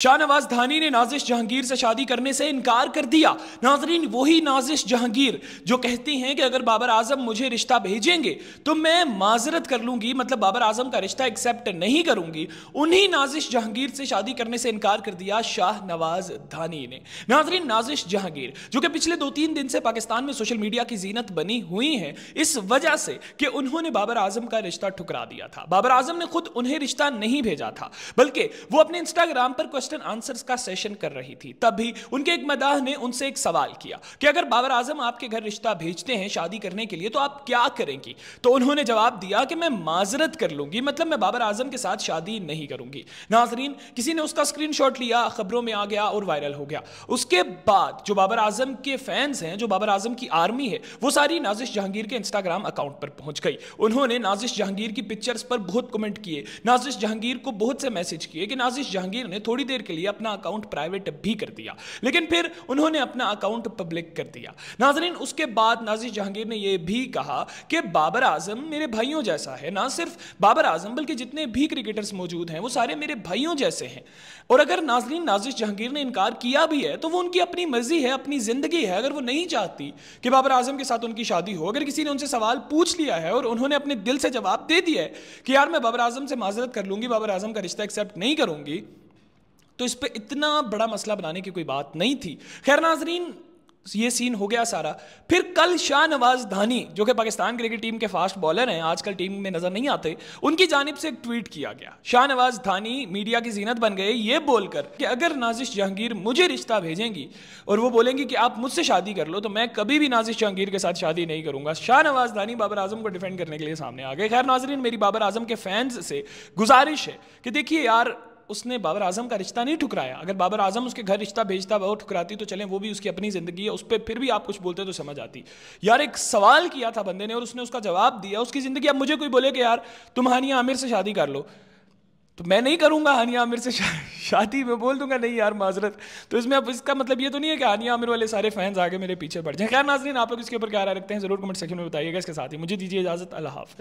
शाहनवाज धानी ने नाजिश जहांगीर से शादी करने से इनकार कर दिया। नाजरीन, वही नाजिश जहांगीर जो कहती हैं कि अगर बाबर आज़म मुझे रिश्ता भेजेंगे तो मैं माजरत कर लूँगी मतलब बाबर आज़म का रिश्ता एक्सेप्ट नहीं करूँगी। उन्हीं नाजिश जहांगीर से शादी करने से इनकार कर दिया शाह नवाज़ धानी ने। नाजरीन, नाजिश जहांगीर, जो कि पिछले दो तीन दिन से पाकिस्तान में सोशल मीडिया की जीनत बनी हुई है, इस वजह से कि उन्होंने बाबर आज़म का रिश्ता ठुकरा दिया था। बाबर आज़म ने खुद उन्हें रिश्ता नहीं भेजा था, बल्कि वो अपने इंस्टाग्राम पर क्वेश्चन आंसर्स का सेशन कर रही थी। तभी उनके एक मदाह ने उनसे एक सवाल किया कि अगर बाबर आज़म आपके घर रिश्ता भेजते हैं शादी करने के लिए तो आप क्या करेंगी? तो उन्होंने जवाब दिया कि मैं माजरत कर लूँगी मतलब मैं बाबर आज़म के साथ शादी नहीं करूँगी। नाजरीन, किसी ने उसका स्क्रीन लिया, खबरों में आ गया और वायरल हो गया। उसके बाद जो बाबर आज़म के फैंस हैं, जो बाबर आज़म की आर्मी है, वो सारी नाजिश जहांगीर के इंस्टाग्राम अकाउंट पर पहुँच गई। उन्होंने नाजिश जहांगीर की पिक्चर्स पर बहुत कमेंट किए। नाजिश जहांगीर को बहुत से मैसेज किए कि नाजिश जहांगीर ने थोड़ी देर के लिए अपना अकाउंट प्राइवेट भी कर दिया। लेकिन फिर उन्होंने अपना अकाउंट पब्लिक कर दिया। नाजरीन, उसके बाद नाजिश जहांगीर ने यह भी कहा कि बाबर आज़म मेरे भाइयों जैसा है। ना सिर्फ़ बाबर आज़म, बल्कि जितने भी क्रिकेटर्स मौजूद हैं, वो सारे मेरे भाइयों जैसे हैं। और अगर नाजरीन नाजिश जहांगीर ने इनकार किया भी है तो वो उनकी अपनी मर्ज़ी है, अपनी ज़िंदगी है। अगर वो नहीं चाहती कि बाबर आज़म के साथ उनकी शादी हो, अगर किसी ने उनसे सवाल पूछ लिया है और उन्होंने अपने दिल से जवाब दे दिया है कि यार, मैं बाबर आज़म से माजरत कर लूँगी, बाबर आज़म का रिश्ता एक्सेप्ट नहीं करूँगी तो इस पर इतना बड़ा मसला बनाने की कोई बात नहीं थी। खैर नाजरीन, ये सीन हो गया सारा। फिर कल शाह नवाज़ धानी, जो कि पाकिस्तान क्रिकेट टीम के फास्ट बॉलर हैं, आजकल टीम में नज़र नहीं आते, उनकी जानब से एक ट्वीट किया गया। शाह नवाज़ धानी मीडिया की जीनत बन गए, ये बोलकर कि अगर नाजिश जहांगीर मुझे रिश्ता भेजेंगी और वो बोलेंगी कि आप मुझसे शादी कर लो तो मैं कभी भी नाजिश जहांगीर के साथ शादी नहीं करूँगा। शाह नवाज़ धानी बाबर आज़म को डिफेंड करने के लिए सामने आ गए। खैर नाजरीन, मेरी बाबर आज़म के फैंस से गुजारिश है कि देखिए यार उसने बाबर आज़म का रिश्ता नहीं ठुकराया। अगर बाबर आज़म उसके घर रिश्ता भेजता वो ठुकराती तो चले, वो भी उसकी अपनी ज़िंदगी है, उस पर फिर भी आप कुछ बोलते तो समझ आती। यार एक सवाल किया था बंदे ने और उसने उसका जवाब दिया, उसकी ज़िंदगी। अब मुझे कोई बोले कि यार, तुम हानिया आमिर से शादी कर लो। तो मैं नहीं करूँगा हानिया आमिर से शादी, में बोल दूँगा, नहीं यार, माजरत। तो इसमें अब इसका मतलब ये तो नहीं है कि हानिया आमिर वाले सारे फैंस आगे मेरे पीछे पड़ जाए। खैर नाजरीन, आप लोग इसके ऊपर क्या रखते हैं? ज़रूर कमेंट सेक्शन में बताइएगा, इसके साथ ही मुझे दीजिए इजाज़त। अल्लाह हाफ़